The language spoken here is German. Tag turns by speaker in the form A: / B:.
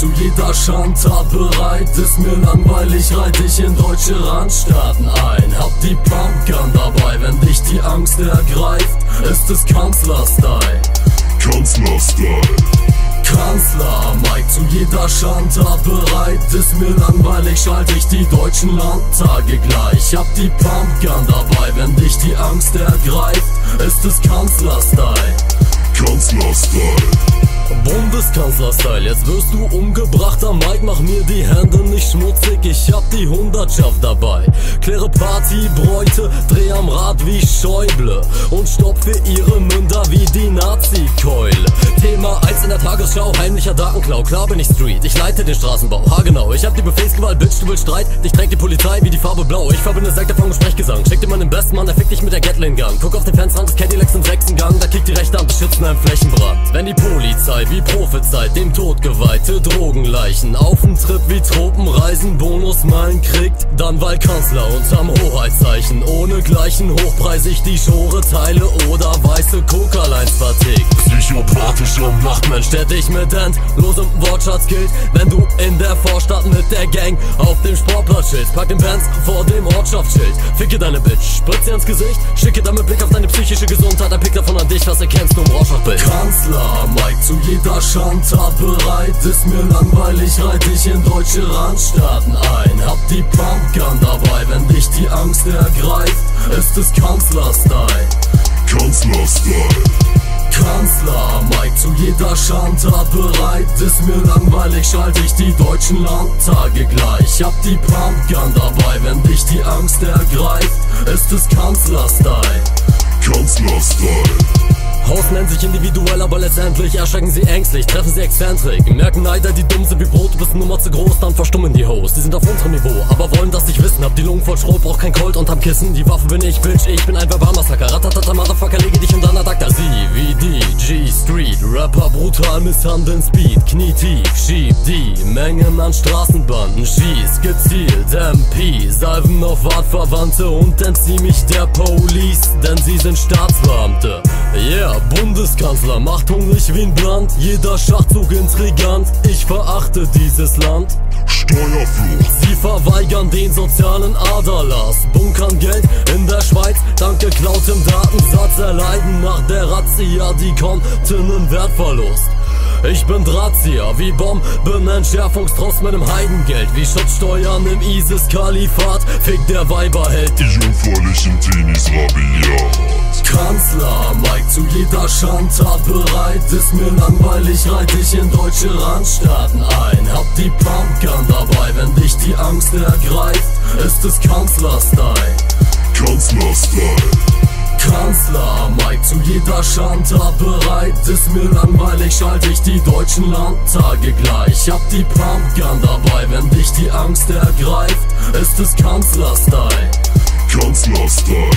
A: zu jeder Schandtat bereit. Ist mir langweilig, reit ich in deutsche Randstaaten ein. Hab die Pumpgun dabei, wenn dich die Angst ergreift, ist es Kanzler-Style.
B: Kanzler-Style.
A: Kanzler, Mike zu jeder Schandtat bereit. Ist mir langweilig, schalte ich die deutschen Landtage gleich. Hab die Pumpgun dabei, wenn dich die Angst ergreift, ist es Kanzler-Style.
B: Kanzler-Style.
A: Bundeskanzler-Style, jetzt wirst du umgebracht am Mike, mach mir die Hände nicht schmutzig, ich hab die Hundertschaft dabei. Kläre Partybräute, dreh am Rad wie Schäuble und stopfe ihre Münder wie die Nazi-Keule. Thema 1 in der Tagesschau, heimlicher Datenklau, klar bin ich Street, ich leite den Straßenbau, ha genau, ich hab die Befehlsgewalt, Bitch, du willst Streit, dich trägt die Polizei wie die Farbe blau, ich verbinde Sekte vom Sprechgesang, schick dir meinen besten Mann, er fickt dich mit der Gatling-Gang, guck auf den Fensterrand des Cadillacs im sechsten Gang, da kickt die rechte Hand beschützen einem Flächenbrand. Wenn die Polizei wie prophezeit, dem Tod geweihte Drogenleichen auf den Trip wie Tropenreisen Bonusmeilen kriegt, dann weil Kanzler unterm Hoheitszeichen. Ohne gleichen hochpreisig die Schore teile oder weiße Coca-Lines vertickt.
B: Psychopathischer
A: Nachtmensch, der dich mit endlosem Wortschatz killt, wenn du in der Vorstadt mit der Gang auf dem Sportplatz chillst. Pack den Bands vor dem Ortschaftsschild, ficke deine Bitch, spritz ihr ins Gesicht, schicke damit Blick auf deine psychische Gesundheit, ein Pick davon an dich, was erkennst du im Rorschach-Bild. Kanzler, Mike zu jeder Schandtat bereit, ist mir langweilig, reit ich in deutsche Randstaaten ein. Hab die Pumpgun dabei, wenn dich die Angst ergreift, ist es Kanzler-Style.
B: Kanzler-Style.
A: Kanzler, Mike zu jeder Schandtat bereit. Ist mir langweilig, schalte ich die deutschen Landtage gleich. Hab die Pumpgun dabei, wenn dich die Angst ergreift, ist es Kanzler-Style.
B: Kanzler-Style.
A: Haus nennt sich individuell, aber letztendlich erschrecken sie ängstlich, treffen sie exzentrik. Merken Neider, die dumm sind wie Brot, du bist Nummer zu groß, dann verstummen die Hosts. Die sind auf unserem Niveau, aber wollen das nicht wissen. Hab die Lungen voll Schrot, brauch kein Colt unterm Kissen. Die Waffe bin ich, Bitch, ich bin ein Verbarmassaker. Ratatata, Motherfucker, lege dich unter einer Dakta. Sie wie die G-Street, Rapper brutal misshandeln Speed. Knietief, schieb die Mengen an Straßenbanden. Schieß gezielt, MP, salven auf Wartverwandte und entzieh mich der Police, denn sie sind Staatsbeamte. Yeah, Bundeskanzler macht hungrig wie ein Brand. Jeder Schachzug intrigant. Ich verachte dieses Land.
B: Steuerflucht.
A: Sie den sozialen Aderlass. Bunkern Geld in der Schweiz, dank geklautem Datensatz. Erleiden nach der Razzia die kontenen Wertverlust. Ich bin Drahtzieher, wie Bombenentschärfungstrotz mit dem Heidengeld, wie Schutzsteuern im ISIS-Kalifat. Fick der Weiberheld,
B: Die jungfräulichen Teenies rabiat.
A: Kanzler, Mike zu jeder Schandtat bereit. Ist mir langweilig, reit ich in deutsche Randstaaten ein. Hab die Pumpgun dabei, wenn dich die Angst ergreift, ist es Kanzler-Style.
B: Kanzler-Style.
A: Kanzler, Mike zu jeder Schandtat bereit. Ist mir langweilig, schalte ich die deutschen Landtage gleich. Hab die Pumpgun dabei, wenn dich die Angst ergreift, ist es Kanzler-Style.
B: Kanzler-Style.